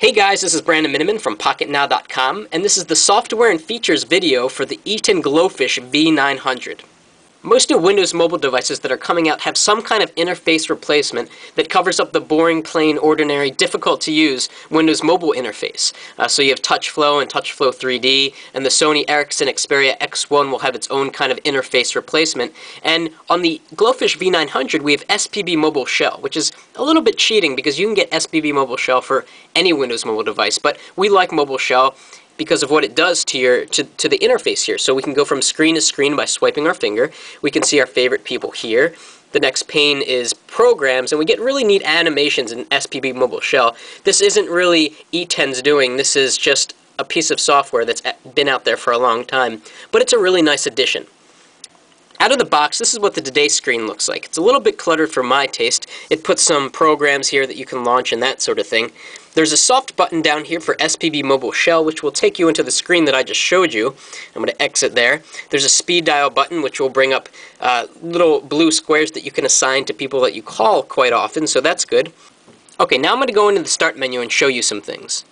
Hey guys, this is Brandon Miniman from PocketNow.com, and this is the software and features video for the E-TEN Glofiish V900. Most new Windows mobile devices that are coming out have some kind of interface replacement that covers up the boring, plain, ordinary, difficult to use Windows mobile interface. Uh, so you have TouchFLO and TouchFLO 3D, and the Sony Ericsson Xperia X1 will have its own kind of interface replacement. And on the Glofiish V900, we have SPB Mobile Shell, which is a little bit cheating because you can get SPB Mobile Shell for any Windows mobile device, but we like Mobile Shell because of what it does to your to, to the interface here. So we can go from screen to screen by swiping our finger. We can see our favorite people here. The next pane is programs, and we get really neat animations in SPB Mobile Shell. This isn't really E-TEN's doing. This is just a piece of software that's been out there for a long time, but it's a really nice addition. Out of the box, this is what the Today screen looks like. It's a little bit cluttered for my taste. It puts some programs here that you can launch and that sort of thing. There's a soft button down here for SPB Mobile Shell, which will take you into the screen that I just showed you. I'm going to exit there. There's a speed dial button, which will bring up uh, little blue squares that you can assign to people that you call quite often, so that's good. Okay, now I'm going to go into the Start menu and show you some things.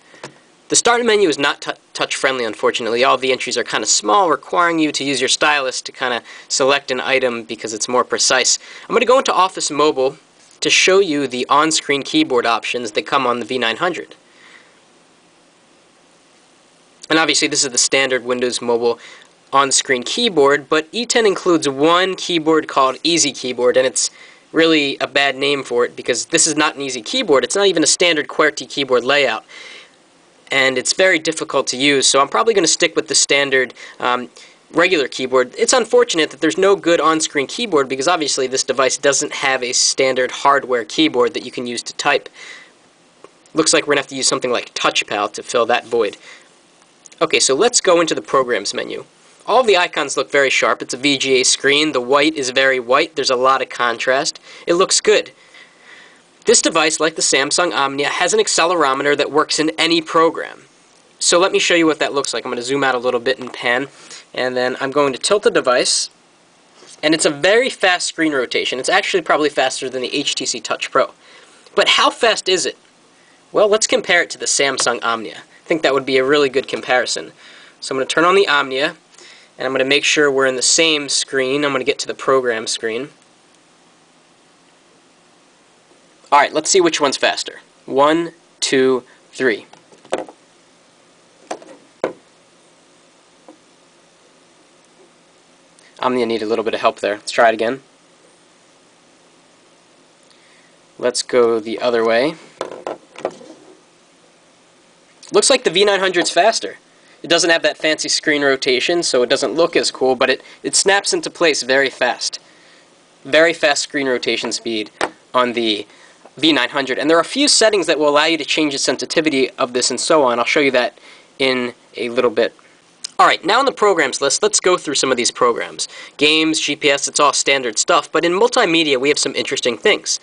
The Start menu is not touch-friendly, unfortunately. All the entries are kind of small, requiring you to use your stylus to kind of select an item because it's more precise. I'm going to go into Office Mobile to show you the on-screen keyboard options that come on the V900. And obviously this is the standard Windows Mobile on-screen keyboard, but E-TEN includes one keyboard called Easy Keyboard, and it's really a bad name for it because this is not an easy keyboard. It's not even a standard QWERTY keyboard layout and it's very difficult to use. So I'm probably going to stick with the standard um, regular keyboard. It's unfortunate that there's no good on-screen keyboard because obviously this device doesn't have a standard hardware keyboard that you can use to type. Looks like we're going to have to use something like TouchPal to fill that void. Okay, so let's go into the Programs menu. All the icons look very sharp. It's a VGA screen. The white is very white. There's a lot of contrast. It looks good. This device, like the Samsung Omnia, has an accelerometer that works in any program. So let me show you what that looks like. I'm going to zoom out a little bit and pan, and then I'm going to tilt the device, and it's a very fast screen rotation. It's actually probably faster than the HTC Touch Pro. But how fast is it? Well, let's compare it to the Samsung Omnia. I think that would be a really good comparison. So I'm going to turn on the Omnia, and I'm going to make sure we're in the same screen. I'm going to get to the program screen. Alright, let's see which one's faster. One, two, three. I'm going to need a little bit of help there. Let's try it again. Let's go the other way. Looks like the V900 is faster. It doesn't have that fancy screen rotation, so it doesn't look as cool, but it, it snaps into place very fast. Very fast screen rotation speed on the V900. And there are a few settings that will allow you to change the sensitivity of this and so on. I'll show you that in a little bit. Alright, now on the programs list, let's go through some of these programs. Games, GPS, it's all standard stuff, but in multimedia we have some interesting things.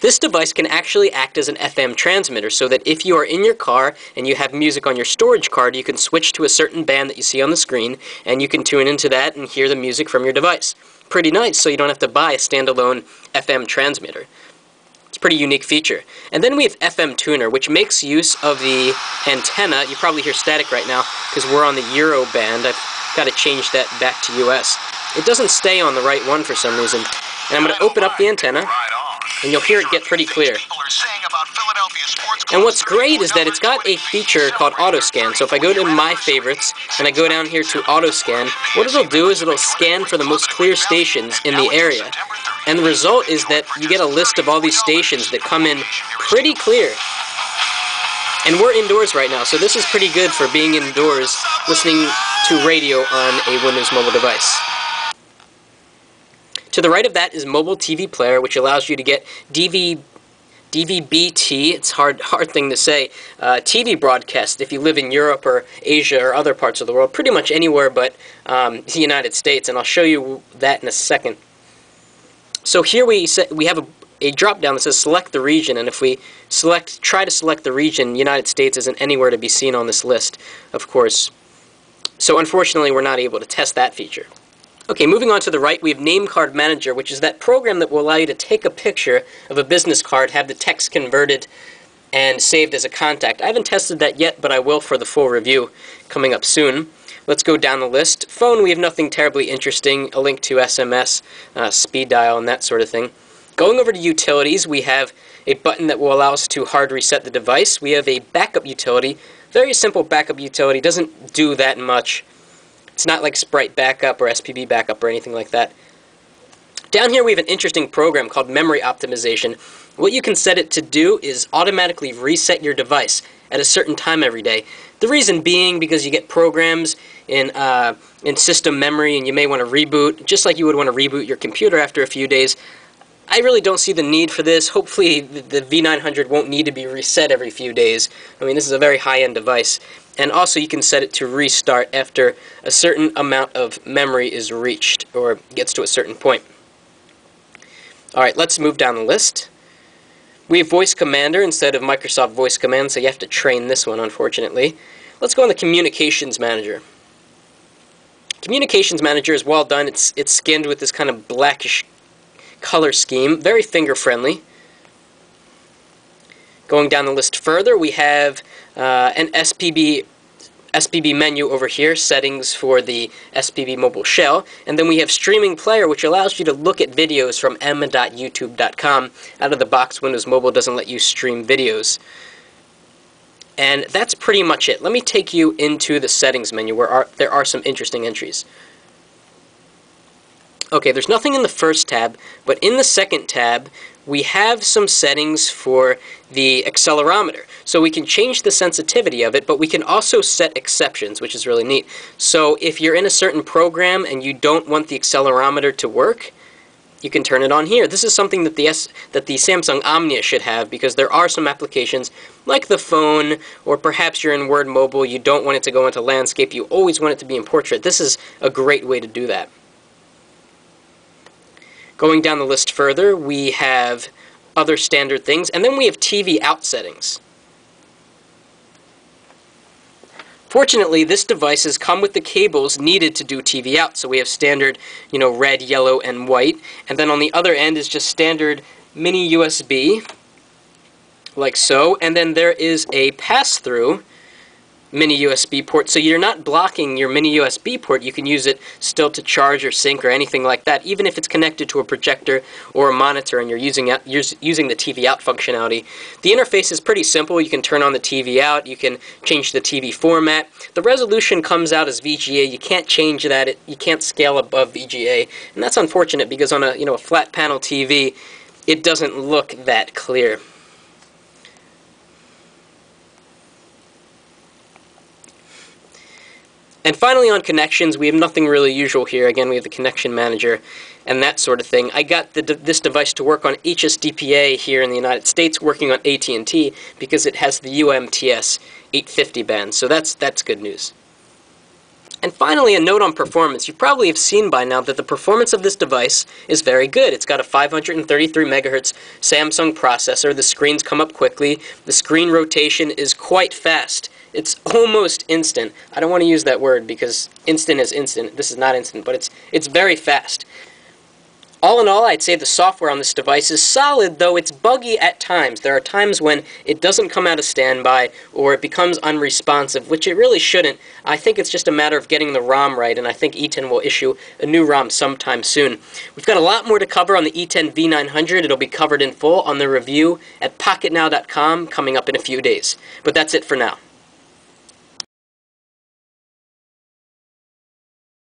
This device can actually act as an FM transmitter so that if you are in your car and you have music on your storage card, you can switch to a certain band that you see on the screen and you can tune into that and hear the music from your device. Pretty nice, so you don't have to buy a standalone FM transmitter. It's a pretty unique feature. And then we have FM Tuner, which makes use of the antenna. You probably hear static right now because we're on the Euro band. I've got to change that back to US. It doesn't stay on the right one for some reason. And I'm going to open up the antenna, and you'll hear it get pretty clear. And what's great is that it's got a feature called auto scan. So if I go to my favorites and I go down here to auto scan, what it'll do is it'll scan for the most clear stations in the area. And the result is that you get a list of all these stations that come in pretty clear. And we're indoors right now, so this is pretty good for being indoors listening to radio on a Windows mobile device. To the right of that is Mobile TV Player, which allows you to get DV, DVB-T, it's hard hard thing to say, uh, TV broadcast if you live in Europe or Asia or other parts of the world, pretty much anywhere but um, the United States, and I'll show you that in a second. So here we set, we have a, a drop down that says select the region, and if we select try to select the region, United States isn't anywhere to be seen on this list, of course. So unfortunately, we're not able to test that feature. Okay, moving on to the right, we have Name Card Manager, which is that program that will allow you to take a picture of a business card, have the text converted and saved as a contact. I haven't tested that yet, but I will for the full review coming up soon. Let's go down the list. Phone, we have nothing terribly interesting, a link to SMS, uh, speed dial, and that sort of thing. Going over to utilities, we have a button that will allow us to hard reset the device. We have a backup utility, very simple backup utility, doesn't do that much. It's not like Sprite Backup or SPB Backup or anything like that. Down here we have an interesting program called Memory Optimization. What you can set it to do is automatically reset your device at a certain time every day. The reason being because you get programs in, uh, in system memory and you may want to reboot, just like you would want to reboot your computer after a few days. I really don't see the need for this. Hopefully the, the V900 won't need to be reset every few days. I mean, this is a very high-end device. And also you can set it to restart after a certain amount of memory is reached or gets to a certain point. Alright, let's move down the list. We have Voice Commander instead of Microsoft Voice Command, so you have to train this one, unfortunately. Let's go on the Communications Manager. Communications Manager is well done. It's, it's skinned with this kind of blackish color scheme. Very finger-friendly. Going down the list further, we have uh, an SPB SPB menu over here, settings for the SPB mobile shell, and then we have streaming player, which allows you to look at videos from m.youtube.com. Out of the box, Windows Mobile doesn't let you stream videos. And that's pretty much it. Let me take you into the settings menu where are, there are some interesting entries. Okay, there's nothing in the first tab, but in the second tab, we have some settings for the accelerometer. So we can change the sensitivity of it, but we can also set exceptions, which is really neat. So if you're in a certain program and you don't want the accelerometer to work, you can turn it on here. This is something that the S that the Samsung Omnia should have because there are some applications like the phone or perhaps you're in Word Mobile, you don't want it to go into landscape, you always want it to be in portrait. This is a great way to do that. Going down the list further, we have other standard things, and then we have TV out settings. Fortunately, this devices come with the cables needed to do TV out, so we have standard, you know, red, yellow, and white, and then on the other end is just standard mini USB, like so, and then there is a pass-through mini USB port. So you're not blocking your mini USB port. You can use it still to charge or sync or anything like that, even if it's connected to a projector or a monitor and you're using, out, you're using the TV out functionality. The interface is pretty simple. You can turn on the TV out. You can change the TV format. The resolution comes out as VGA. You can't change that. It, you can't scale above VGA. And that's unfortunate because on a, you know, a flat panel TV, it doesn't look that clear. And finally on connections, we have nothing really usual here. Again, we have the connection manager and that sort of thing. I got the, this device to work on HSDPA here in the United States, working on AT&T, because it has the UMTS 850 band. So that's, that's good news. And finally, a note on performance. You probably have seen by now that the performance of this device is very good. It's got a 533 megahertz Samsung processor. The screens come up quickly. The screen rotation is quite fast. It's almost instant. I don't want to use that word because instant is instant. This is not instant, but it's it's very fast. All in all, I'd say the software on this device is solid, though it's buggy at times. There are times when it doesn't come out of standby or it becomes unresponsive, which it really shouldn't. I think it's just a matter of getting the ROM right, and I think E-TEN will issue a new ROM sometime soon. We've got a lot more to cover on the E-TEN V900. It'll be covered in full on the review at pocketnow.com coming up in a few days. But that's it for now.